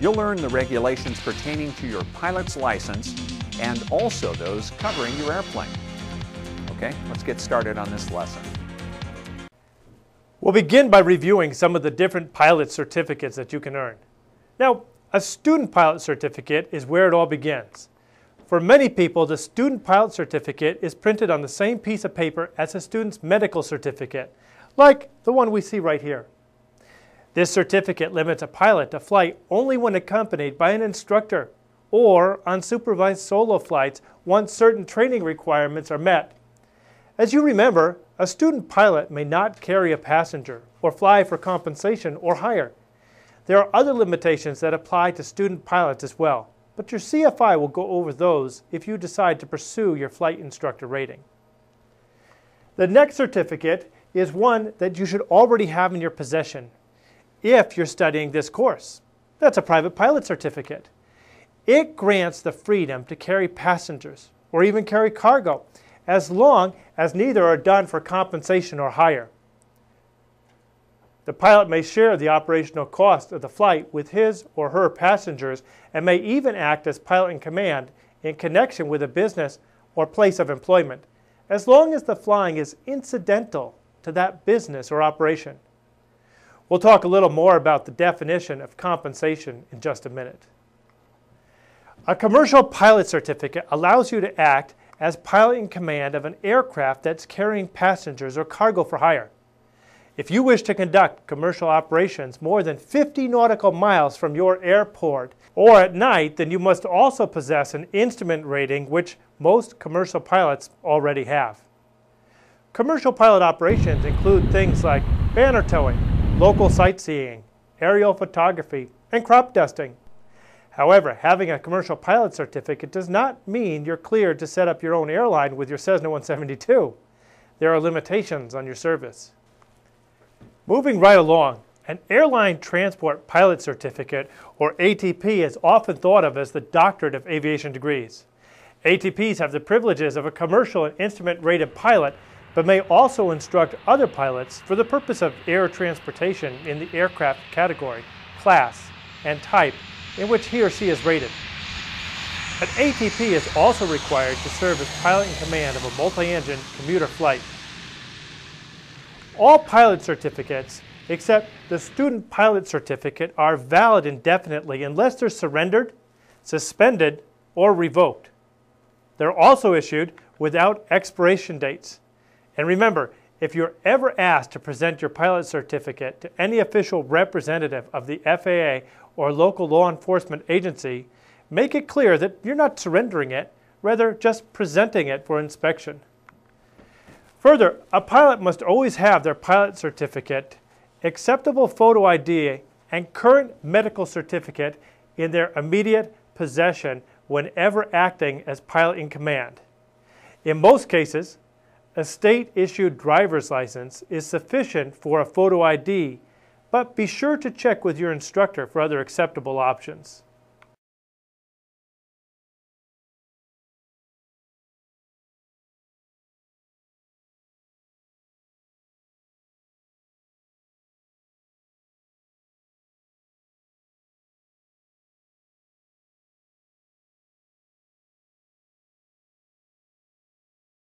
You'll learn the regulations pertaining to your pilot's license and also those covering your airplane. Okay, let's get started on this lesson. We'll begin by reviewing some of the different pilot certificates that you can earn. Now, a student pilot certificate is where it all begins. For many people, the student pilot certificate is printed on the same piece of paper as a student's medical certificate, like the one we see right here. This certificate limits a pilot to flight only when accompanied by an instructor or on supervised solo flights once certain training requirements are met. As you remember, a student pilot may not carry a passenger or fly for compensation or hire. There are other limitations that apply to student pilots as well, but your CFI will go over those if you decide to pursue your flight instructor rating. The next certificate is one that you should already have in your possession if you're studying this course. That's a private pilot certificate. It grants the freedom to carry passengers or even carry cargo as long as neither are done for compensation or hire. The pilot may share the operational cost of the flight with his or her passengers and may even act as pilot in command in connection with a business or place of employment, as long as the flying is incidental to that business or operation. We'll talk a little more about the definition of compensation in just a minute. A commercial pilot certificate allows you to act as pilot in command of an aircraft that's carrying passengers or cargo for hire. If you wish to conduct commercial operations more than 50 nautical miles from your airport or at night, then you must also possess an instrument rating which most commercial pilots already have. Commercial pilot operations include things like banner towing, local sightseeing, aerial photography, and crop dusting. However, having a commercial pilot certificate does not mean you're cleared to set up your own airline with your Cessna 172. There are limitations on your service. Moving right along, an Airline Transport Pilot Certificate, or ATP, is often thought of as the doctorate of aviation degrees. ATPs have the privileges of a commercial and instrument-rated pilot, but may also instruct other pilots for the purpose of air transportation in the aircraft category, class, and type in which he or she is rated. An ATP is also required to serve as pilot in command of a multi-engine commuter flight. All pilot certificates, except the student pilot certificate, are valid indefinitely unless they're surrendered, suspended, or revoked. They're also issued without expiration dates. And remember, if you're ever asked to present your pilot certificate to any official representative of the FAA or local law enforcement agency, make it clear that you're not surrendering it, rather just presenting it for inspection. Further, a pilot must always have their pilot certificate, acceptable photo ID, and current medical certificate in their immediate possession whenever acting as pilot in command. In most cases, a state-issued driver's license is sufficient for a photo ID but be sure to check with your instructor for other acceptable options.